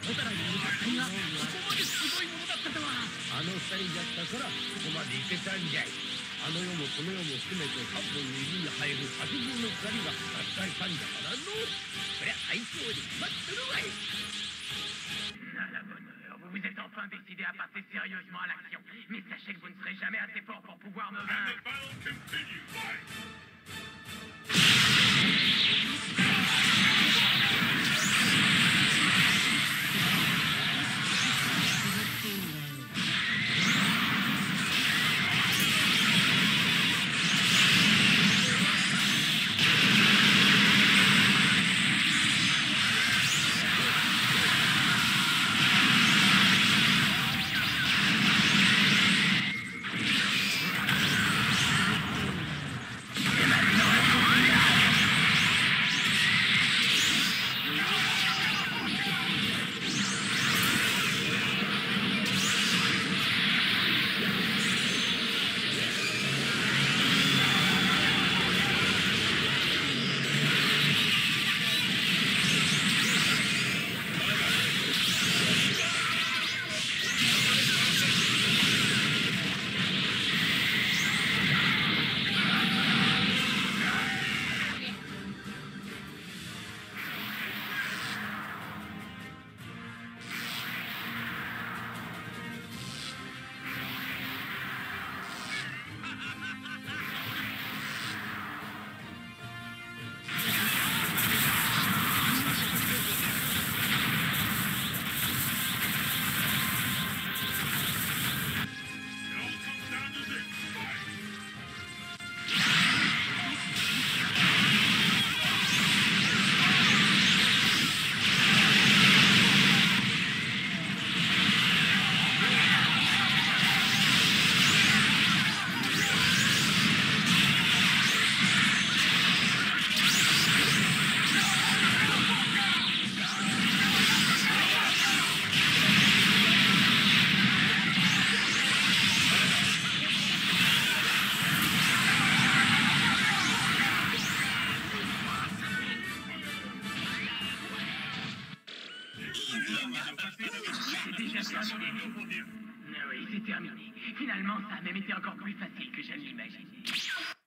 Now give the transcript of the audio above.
おたらに向かったがここまですごいものだったとはあの二人だったからここまで行けたんじゃいあの世もこの世も含めて三本の指に入る八分の二人が合体したんだからのそりゃ相性に決まってるわい Vous êtes enfin décidé à passer sérieusement à l'action. Mais sachez que vous ne serez jamais assez fort pour pouvoir me vaincre. Euh, oui, c'est terminé. Finalement, ça a même été encore plus facile que je ne l'imaginais.